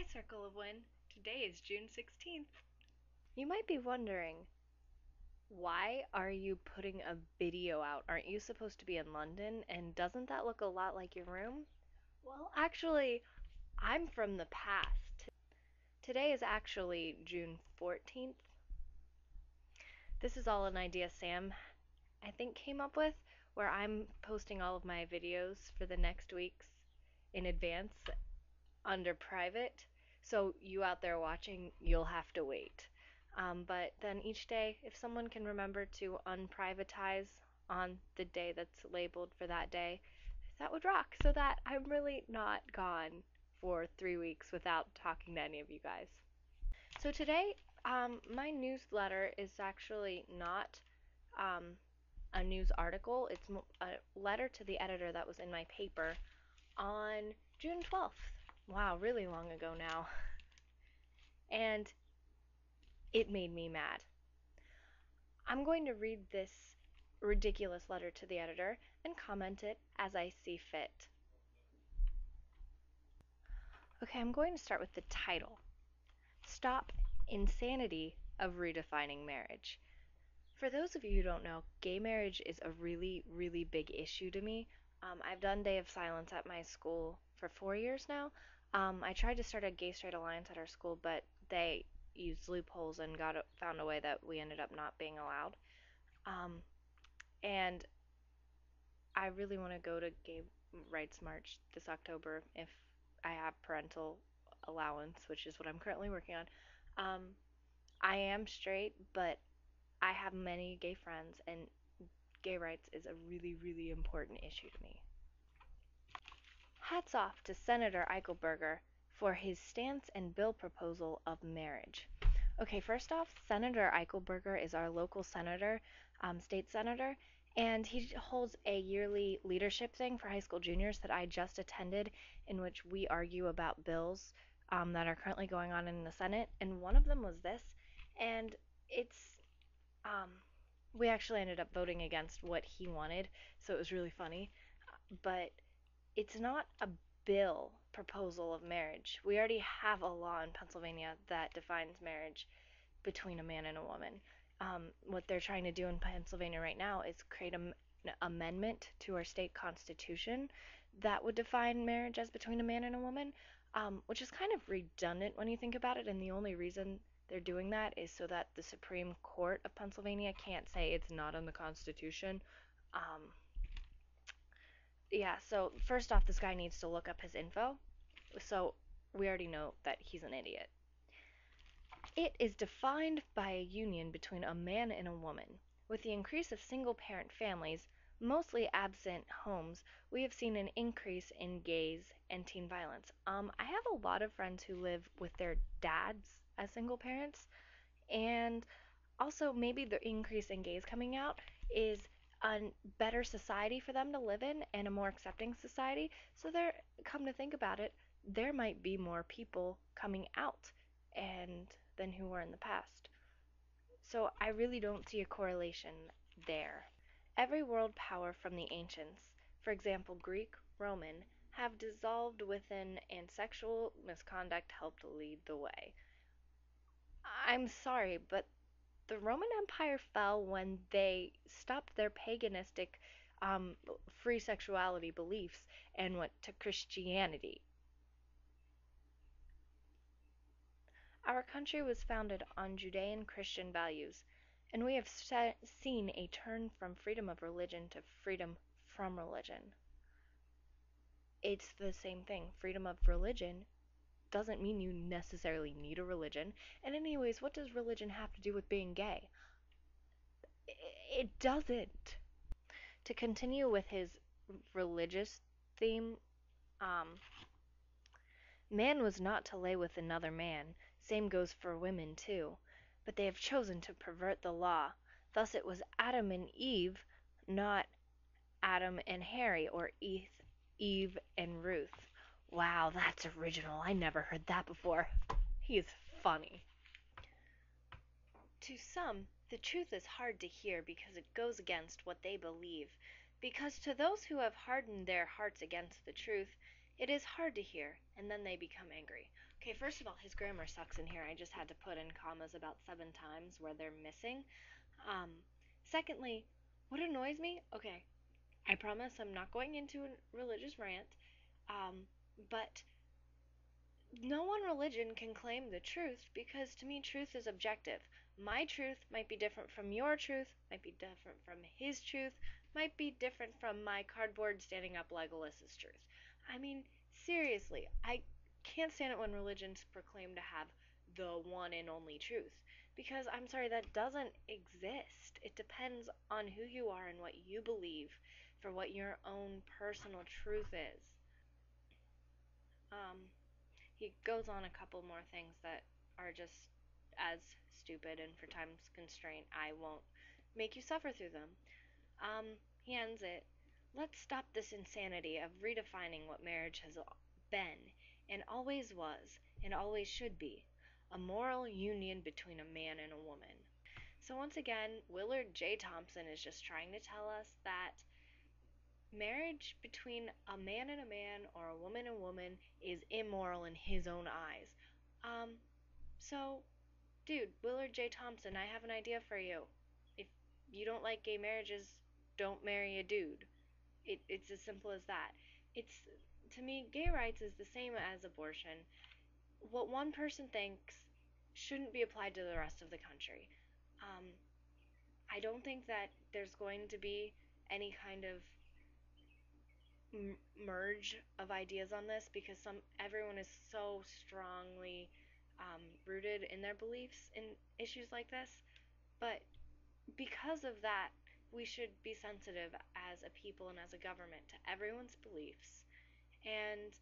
Hi, Circle of Win. Today is June 16th. You might be wondering, why are you putting a video out? Aren't you supposed to be in London? And doesn't that look a lot like your room? Well, actually, I'm from the past. Today is actually June 14th. This is all an idea Sam, I think, came up with, where I'm posting all of my videos for the next weeks in advance under private. So you out there watching, you'll have to wait. Um, but then each day, if someone can remember to unprivatize on the day that's labeled for that day, that would rock so that I'm really not gone for three weeks without talking to any of you guys. So today, um, my newsletter is actually not um, a news article, it's a letter to the editor that was in my paper on June 12th. Wow, really long ago now. And it made me mad. I'm going to read this ridiculous letter to the editor and comment it as I see fit. Okay, I'm going to start with the title Stop Insanity of Redefining Marriage. For those of you who don't know, gay marriage is a really, really big issue to me. Um, I've done Day of Silence at my school for four years now. Um, I tried to start a gay straight alliance at our school, but they used loopholes and got a, found a way that we ended up not being allowed. Um, and I really want to go to Gay Rights March this October if I have parental allowance, which is what I'm currently working on. Um, I am straight, but I have many gay friends, and gay rights is a really, really important issue to me. Hats off to Senator Eichelberger for his stance and bill proposal of marriage. Okay, first off, Senator Eichelberger is our local senator, um, state senator, and he holds a yearly leadership thing for high school juniors that I just attended, in which we argue about bills um, that are currently going on in the Senate. And one of them was this, and it's um, we actually ended up voting against what he wanted, so it was really funny. But it's not a bill proposal of marriage. We already have a law in Pennsylvania that defines marriage between a man and a woman. Um, what they're trying to do in Pennsylvania right now is create an amendment to our state constitution that would define marriage as between a man and a woman, um, which is kind of redundant when you think about it. And the only reason they're doing that is so that the Supreme Court of Pennsylvania can't say it's not in the Constitution. Um, yeah, so first off, this guy needs to look up his info. So we already know that he's an idiot. It is defined by a union between a man and a woman. With the increase of single parent families, mostly absent homes, we have seen an increase in gays and teen violence. Um, I have a lot of friends who live with their dads as single parents, and also maybe the increase in gays coming out is a better society for them to live in and a more accepting society. So there come to think about it, there might be more people coming out and than who were in the past. So I really don't see a correlation there. Every world power from the ancients, for example Greek, Roman, have dissolved within and sexual misconduct helped lead the way. I'm sorry, but the Roman Empire fell when they stopped their paganistic um, free sexuality beliefs and went to Christianity. Our country was founded on Judean Christian values, and we have seen a turn from freedom of religion to freedom from religion. It's the same thing. Freedom of religion doesn't mean you necessarily need a religion. And, anyways, what does religion have to do with being gay? It doesn't. To continue with his religious theme, um, man was not to lay with another man. Same goes for women, too. But they have chosen to pervert the law. Thus it was Adam and Eve, not Adam and Harry, or Eve and Ruth. Wow, that's original. I never heard that before. He's funny. To some, the truth is hard to hear because it goes against what they believe. Because to those who have hardened their hearts against the truth, It is hard to hear, and then they become angry. Okay, first of all, his grammar sucks in here. I just had to put in commas about seven times where they're missing. Um, secondly, what annoys me? Okay, I promise I'm not going into a religious rant, um, but no one religion can claim the truth because to me, truth is objective. My truth might be different from your truth, might be different from his truth, might be different from my cardboard standing up Legolas's truth. I mean, seriously, I can't stand it when religions proclaim to have the one and only truth. Because I'm sorry, that doesn't exist. It depends on who you are and what you believe for what your own personal truth is. Um, he goes on a couple more things that are just as stupid, and for time's constraint, I won't make you suffer through them. Um, he ends it. Let's stop this insanity of redefining what marriage has been, and always was, and always should be a moral union between a man and a woman. So, once again, Willard J. Thompson is just trying to tell us that marriage between a man and a man or a woman and woman is immoral in his own eyes. Um, so, dude, Willard J. Thompson, I have an idea for you. If you don't like gay marriages, don't marry a dude. It, it's as simple as that. It's to me, gay rights is the same as abortion. What one person thinks shouldn't be applied to the rest of the country. Um, I don't think that there's going to be any kind of m- merge of ideas on this because some everyone is so strongly um, rooted in their beliefs in issues like this. But because of that, we should be sensitive as a people and as a government to everyone's beliefs, and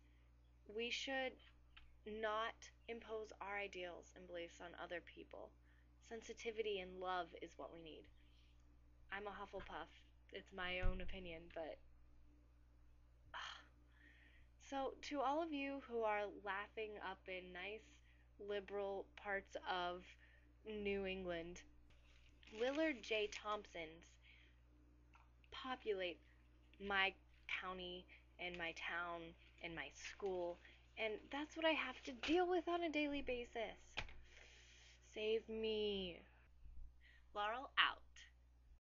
we should not impose our ideals and beliefs on other people. Sensitivity and love is what we need. I'm a Hufflepuff. It's my own opinion, but So, to all of you who are laughing up in nice liberal parts of New England, Willard J. Thompson's populate my county and my town and my school, and that's what I have to deal with on a daily basis. Save me. Laurel out.